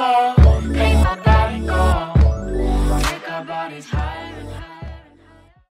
Go.